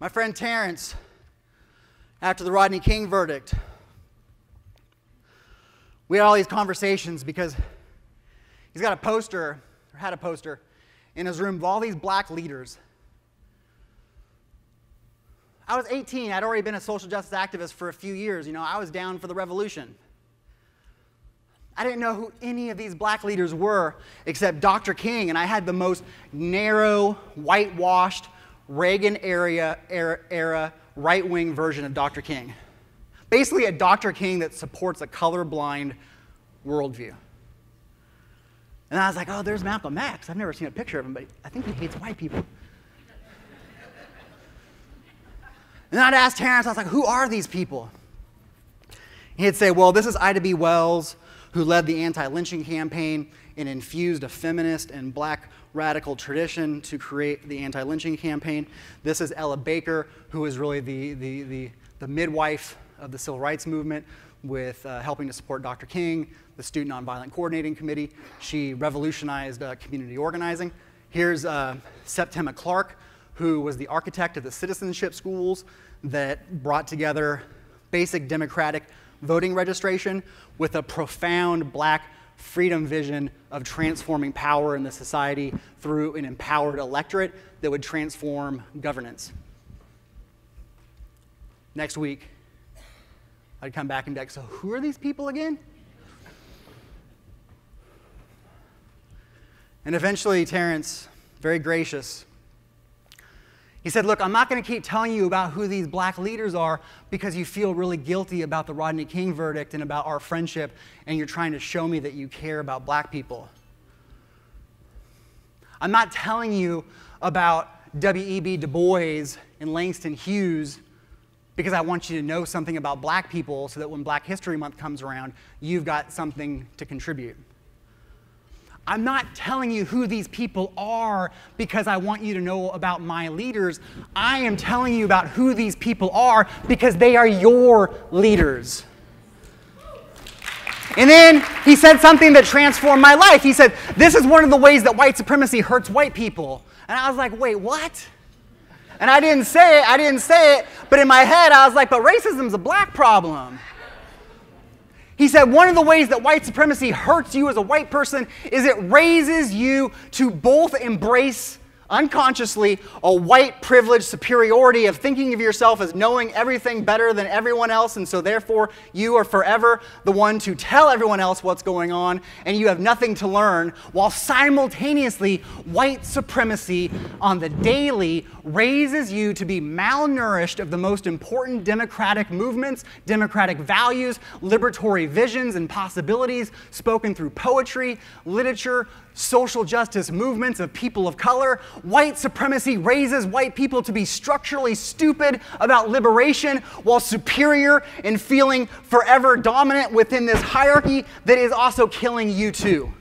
My friend Terrence, after the Rodney King verdict, we had all these conversations because he's got a poster, or had a poster, in his room of all these black leaders. I was 18, I'd already been a social justice activist for a few years. You know, I was down for the revolution. I didn't know who any of these black leaders were except Dr. King, and I had the most narrow, whitewashed, Reagan era, era, era right wing version of Dr. King. Basically, a Dr. King that supports a colorblind worldview. And I was like, oh, there's Malcolm X. I've never seen a picture of him, but I think he hates white people. and I'd ask Terrence, I was like, who are these people? He'd say, well, this is Ida B. Wells, who led the anti lynching campaign and infused a feminist and black radical tradition to create the anti lynching campaign. This is Ella Baker, who is really the, the, the, the midwife of the civil rights movement with uh, helping to support Dr. King, the Student Nonviolent Coordinating Committee. She revolutionized uh, community organizing. Here's uh, Septima Clark, who was the architect of the citizenship schools that brought together basic democratic voting registration with a profound black freedom vision of transforming power in the society through an empowered electorate that would transform governance. Next week, I'd come back and be like, so who are these people again? And eventually, Terrence, very gracious, he said, Look, I'm not going to keep telling you about who these black leaders are because you feel really guilty about the Rodney King verdict and about our friendship, and you're trying to show me that you care about black people. I'm not telling you about W.E.B. Du Bois and Langston Hughes because I want you to know something about black people so that when Black History Month comes around, you've got something to contribute. I'm not telling you who these people are because I want you to know about my leaders. I am telling you about who these people are because they are your leaders. And then he said something that transformed my life. He said, This is one of the ways that white supremacy hurts white people. And I was like, Wait, what? And I didn't say it, I didn't say it, but in my head I was like, But racism's a black problem. He said one of the ways that white supremacy hurts you as a white person is it raises you to both embrace unconsciously a white privilege superiority of thinking of yourself as knowing everything better than everyone else, and so therefore you are forever the one to tell everyone else what's going on, and you have nothing to learn, while simultaneously white supremacy on the daily raises you to be malnourished of the most important democratic movements, democratic values, liberatory visions, and possibilities spoken through poetry, literature, social justice movements of people of color. White supremacy raises white people to be structurally stupid about liberation while superior and feeling forever dominant within this hierarchy that is also killing you too.